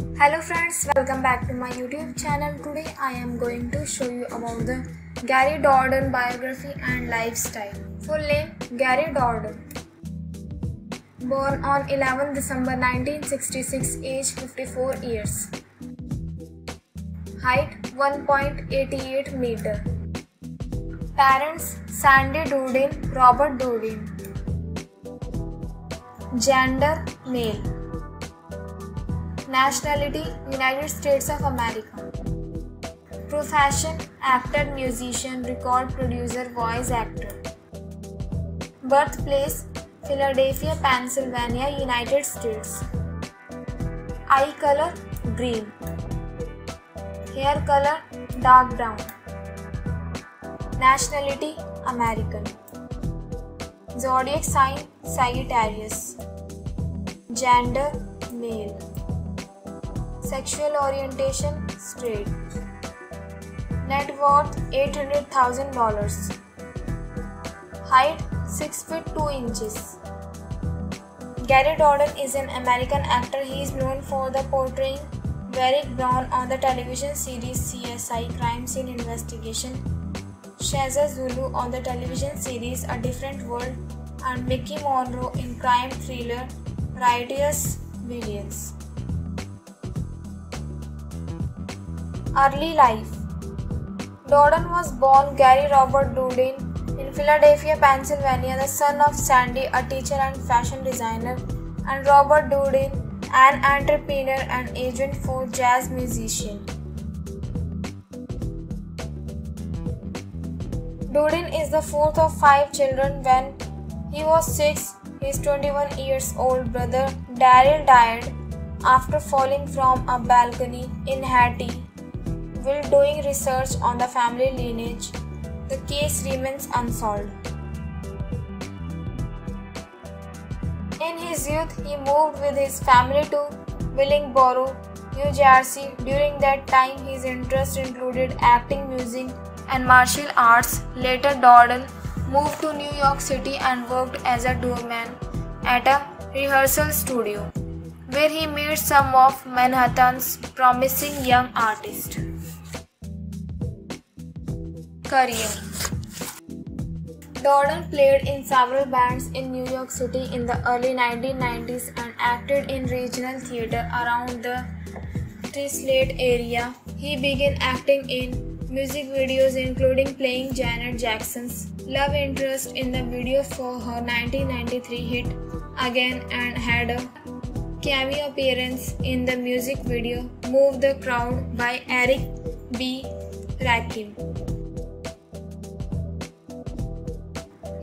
Hello friends, welcome back to my YouTube channel. Today I am going to show you about the Gary Dourdan biography and lifestyle. Full name Gary Dourdan. Born on 11 December 1966, age 54 years. Height 1.88 meter. Parents Sandy Dourdan, Robert Dourdan. Gender male. Nationality United States of America. Profession actor, musician, record producer, voice actor. Birthplace Philadelphia, Pennsylvania, United States. Eye color green. Hair color dark brown. Nationality American. Zodiac sign Sagittarius. Gender male. Sexual orientation straight. Net worth $800,000. Height 6 feet 2 inches. Gary Dourdan is an American actor. He is known for the portraying Derek Brown on the television series CSI Crime Scene Investigation, Shazza Zulu on the television series A Different World, and Mickey Monroe in crime thriller Righteous Millions. Early life Dourdan was born Gary Robert Dourdan in Philadelphia, Pennsylvania, the son of Sandy, a teacher and fashion designer, and Robert Dourdan, an entrepreneur and agent for jazz musician. Dourdan is the fourth of five children. When he was six, his 21 years old brother Daryl died after falling from a balcony in Haiti. While doing research on the family lineage, the case remains unsolved. In his youth, he moved with his family to Willingboro, New Jersey. During that time, his interests included acting, music, and martial arts. Later, Dourdan moved to New York City and worked as a doorman at a rehearsal studio, where he met some of Manhattan's promising young artists. Career played in several bands in New York City in the early 1990s and acted in regional theater around the Tri-State area. He began acting in music videos including playing Janet Jackson's love interest in the video for her 1993 hit Again and had a cameo appearance in the music video Move the Crowd by Eric B. Rakim.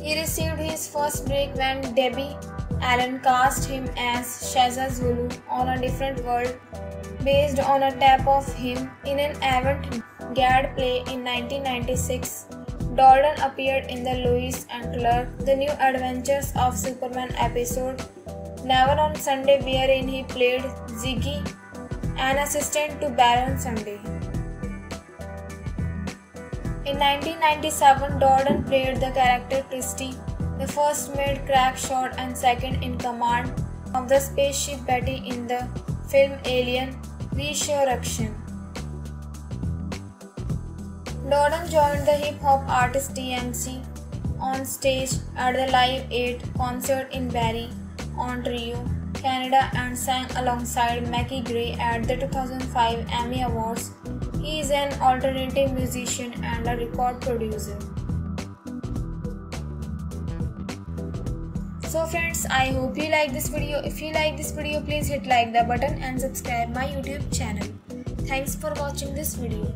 He received his first break when Debbie Allen cast him as Shazza Zulu on a different world based on a tap of him in an avant-garde play in 1996. Dourdan appeared in the Lois and Clark The New Adventures of Superman episode Never on Sunday wherein he played Ziggy, an assistant to Baron Sunday. In 1997, Dourdan played the character Christie, the first male crack shot and second in command of the spaceship Betty in the film Alien Resurrection. Dourdan joined the hip hop artist DMC on stage at the Live 8 concert in Barrie, Ontario, Canada, and sang alongside Macy Gray at the 2005 Emmy Awards. He is an alternative musician and a record producer. So friends, I hope you like this video. If you like this video, please hit like the button and subscribe my YouTube channel. Thanks for watching this video.